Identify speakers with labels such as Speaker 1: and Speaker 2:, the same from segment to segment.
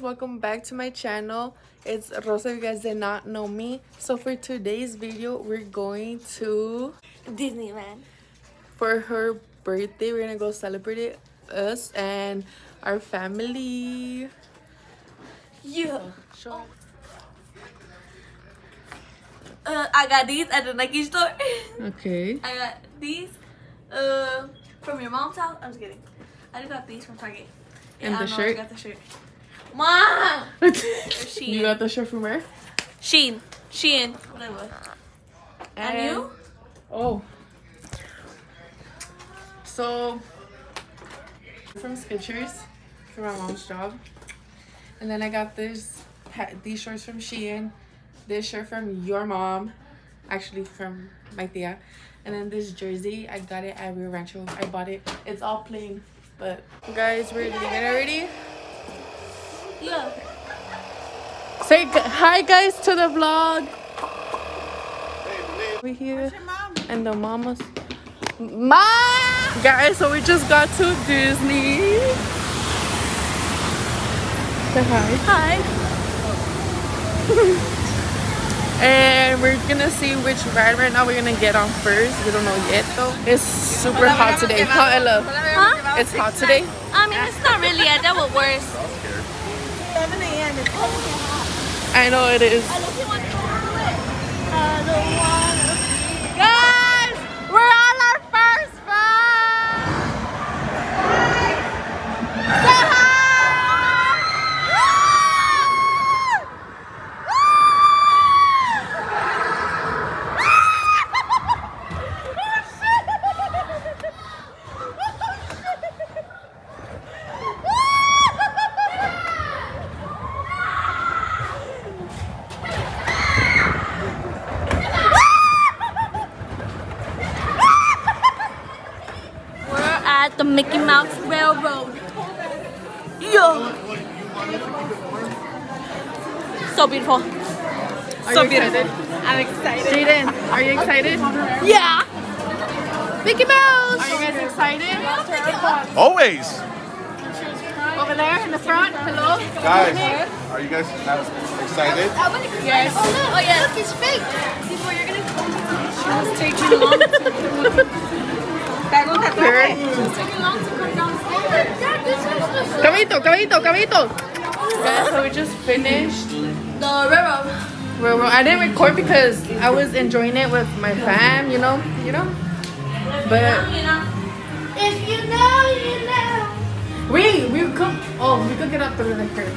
Speaker 1: Guys, welcome back to my channel. It's Rosa, you guys did not know me. So for today's video, we're going to
Speaker 2: Disneyland.
Speaker 1: for her birthday. We're gonna go celebrate it, us and our family.
Speaker 2: Yeah.
Speaker 1: Show.
Speaker 2: Uh, I got these at the Nike store.
Speaker 1: Okay.
Speaker 2: I got these uh from your mom's house. I'm just kidding. I just got these from Target.
Speaker 1: And
Speaker 2: I
Speaker 1: the
Speaker 2: know
Speaker 1: shirt?
Speaker 2: I got the shirt. Mom. Shein.
Speaker 1: you got the shirt from where?
Speaker 2: Shein. Shein. Whatever. And, you?
Speaker 1: Oh. So, from Skechers, for my mom's job. And then I got this, these shorts from Shein. This shirt from your mom, actually from my tia. And then this jersey, I got it at Rio Rancho. I bought it. It's all plain, but guys, we're leaving already.
Speaker 2: Yeah.
Speaker 1: Say hi, guys, to the vlog. We're here and the mamas. Ma! Guys, so we just got to Disney. Say hi.
Speaker 2: Hi.
Speaker 1: And we're gonna see which ride right now we're gonna get on first. We don't know yet though. It's super hot today. Huh, Ella?
Speaker 2: Huh?
Speaker 1: It's hot today.
Speaker 2: I mean, it's not really yet. That was worse.
Speaker 1: I know it is we're on our first ride. Say
Speaker 2: We're at the Mickey Mouse Railroad. Yeah. So beautiful.
Speaker 1: Are
Speaker 2: So
Speaker 1: you
Speaker 2: beautiful.
Speaker 1: excited?
Speaker 2: I'm excited.
Speaker 1: Jaden, are you excited?
Speaker 2: Yeah.
Speaker 1: Mickey Mouse. Are you guys excited?
Speaker 3: Always.
Speaker 1: Over there in the front. Hello.
Speaker 3: Guys, are you guys excited?
Speaker 1: Yes.
Speaker 2: Oh yeah. Look, it's fake. Before you're gonna. It's taking long. It's taking long to come downstairs.
Speaker 1: Oh cabito, cabito, cabito. Guys, so we just finished.
Speaker 2: The railroad.
Speaker 1: Well, well, I didn't record because I was enjoying it with my fam, you know, you know. But
Speaker 2: You know.
Speaker 1: if you know, you know. We we could oh we could get up through the curb.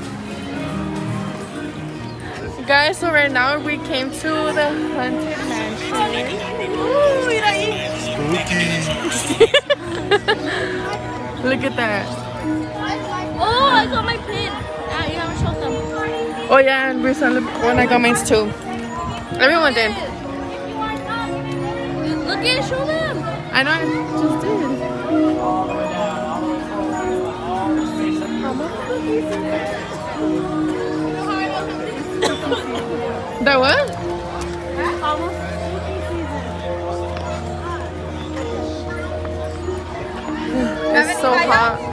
Speaker 1: Guys, so right now we came to the haunted mansion. Look at that.
Speaker 2: Oh, I got my pin.
Speaker 1: Oh yeah, and we're celebrating. When I got mine too. Everyone did.
Speaker 2: Look at show them.
Speaker 1: I know. I just did. That what? It's so hot.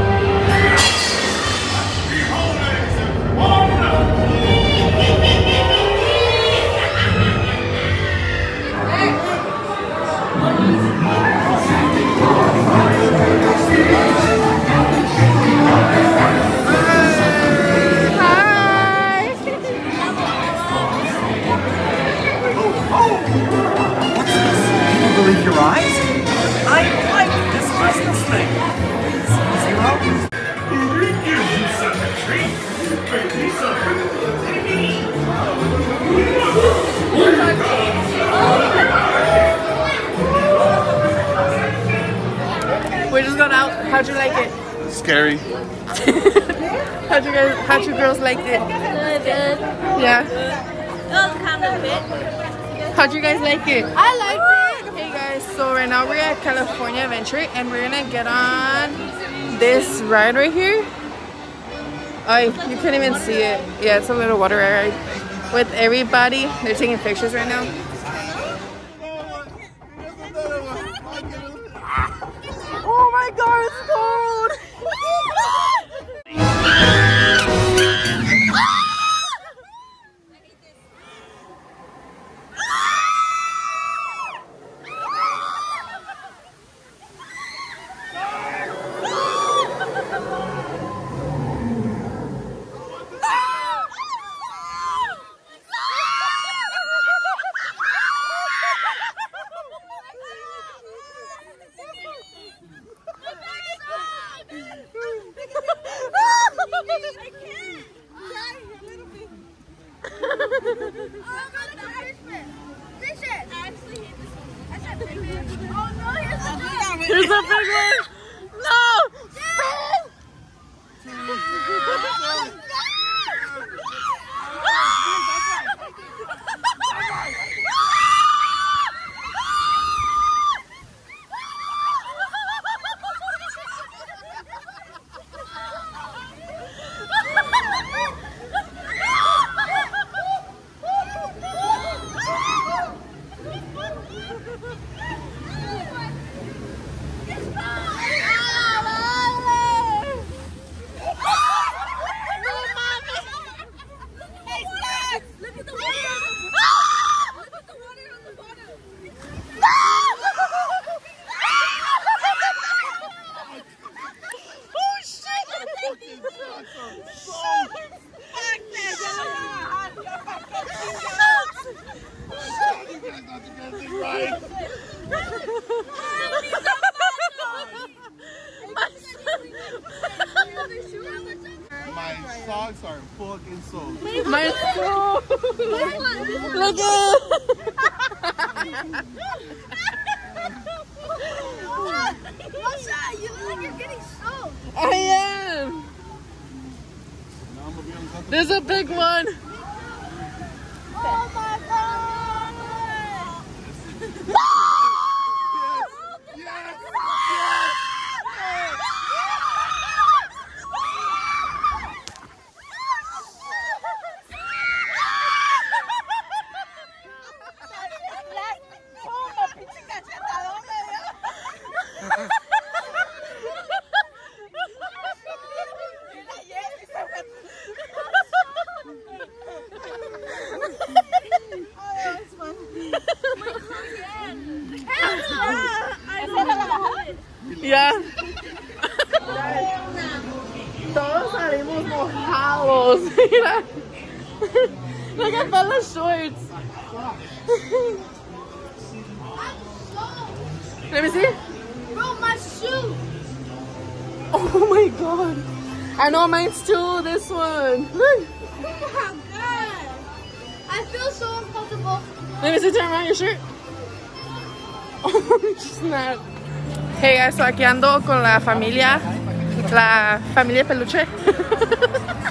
Speaker 1: How'd you like it?
Speaker 3: Scary.
Speaker 1: How'd you guys? How'd you girls like it?
Speaker 2: Good, good.
Speaker 1: Yeah.
Speaker 2: It was kind of bit.
Speaker 1: How'd you guys like it? I liked it. Hey guys, so So right now we're at California Adventure and we're gonna get on this ride right here. Oh, you can't even see it. Yeah, it's a little water ride with everybody. They're taking pictures right now. My cold!
Speaker 3: My socks are fucking soaked.
Speaker 1: My soul! Look at
Speaker 2: you look like you're getting soaked.
Speaker 1: I am!
Speaker 3: Now I'm gonna be uncomfortable.
Speaker 1: There's a big one!
Speaker 2: Oh my god!
Speaker 3: Yes!
Speaker 1: Ya. Todos salimos mojados. Mira. Look at Bella's shorts. Let me see.
Speaker 2: Bro, my shoe!
Speaker 1: Oh my god. I know mine's too. This one. Look.
Speaker 2: Oh my god! I feel so uncomfortable.
Speaker 1: Let me see. Turn around your shirt. Oh, snap. Hey guys, aquí ando con la familia. La familia peluche.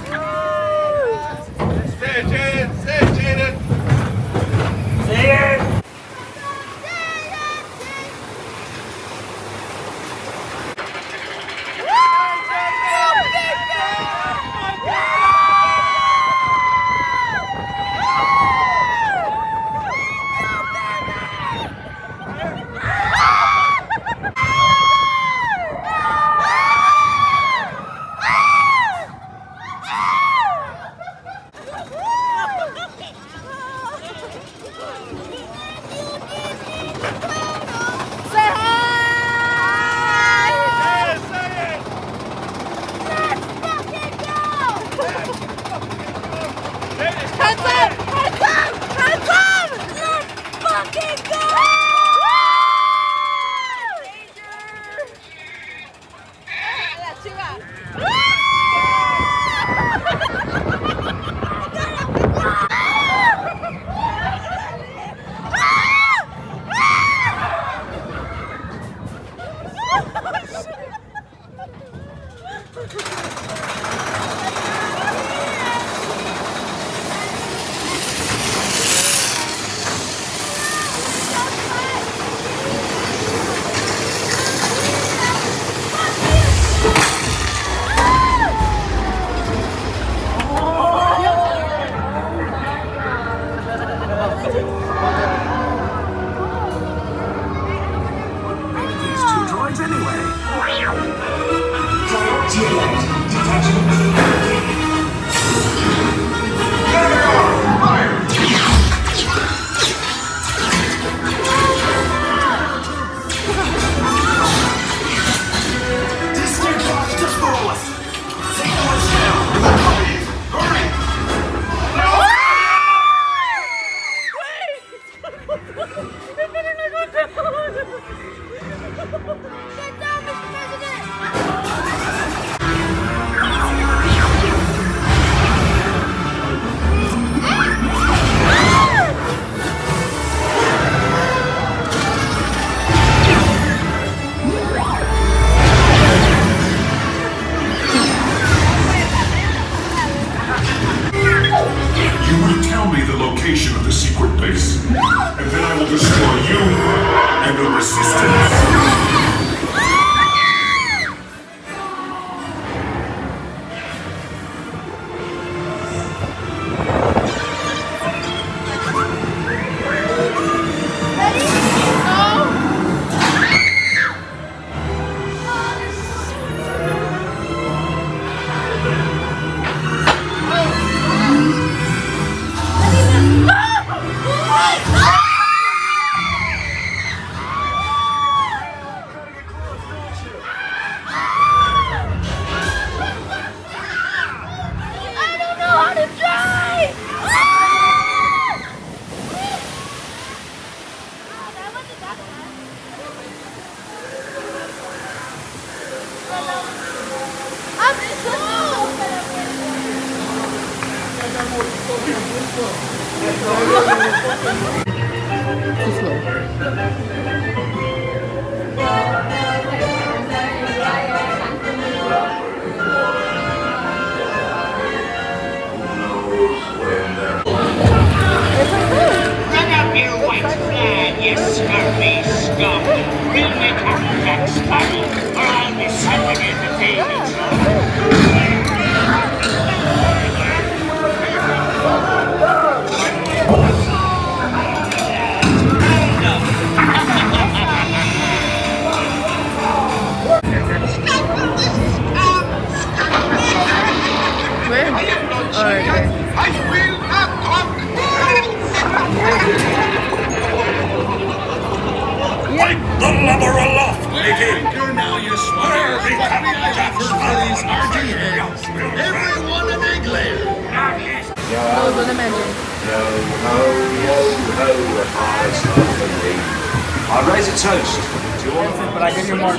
Speaker 4: I'll
Speaker 5: raise a toast to all of them, but I give you more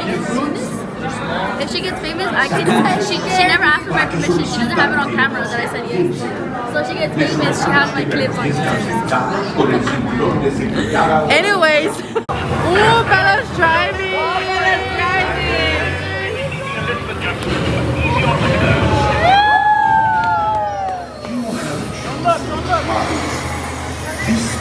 Speaker 2: If she gets famous, I can. She, she never asked for my permission. She doesn't have it on camera that I said yes. So she gets famous, she has my clips on YouTube.
Speaker 1: Anyways. Ooh, Bella's driving. Bella's driving.
Speaker 6: This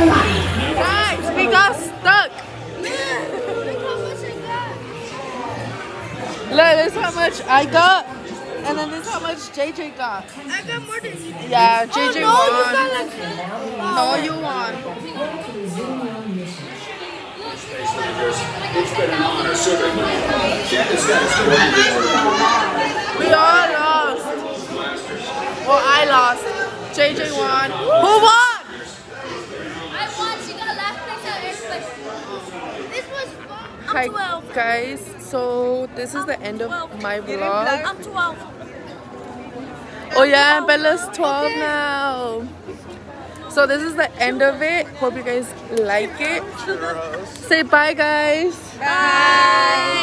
Speaker 1: Guys, we got stuck. Look, this is how much I got, and then this is how much JJ got.
Speaker 2: I got more than you.
Speaker 1: Yeah, JJ
Speaker 2: Oh,
Speaker 1: won.
Speaker 2: no, you
Speaker 1: no, you won. We all lost. Well, I lost. JJ won. Who won?
Speaker 2: I won. She got last place out everybody. This was fun. I'm
Speaker 1: Hi
Speaker 2: 12.
Speaker 1: guys, so this is the end of my vlog.
Speaker 2: I'm 12.
Speaker 1: Oh yeah, Bella's 12 now. So this is the end of it. Hope you guys like it. Say bye guys.
Speaker 2: Bye.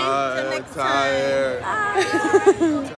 Speaker 7: I'm tired.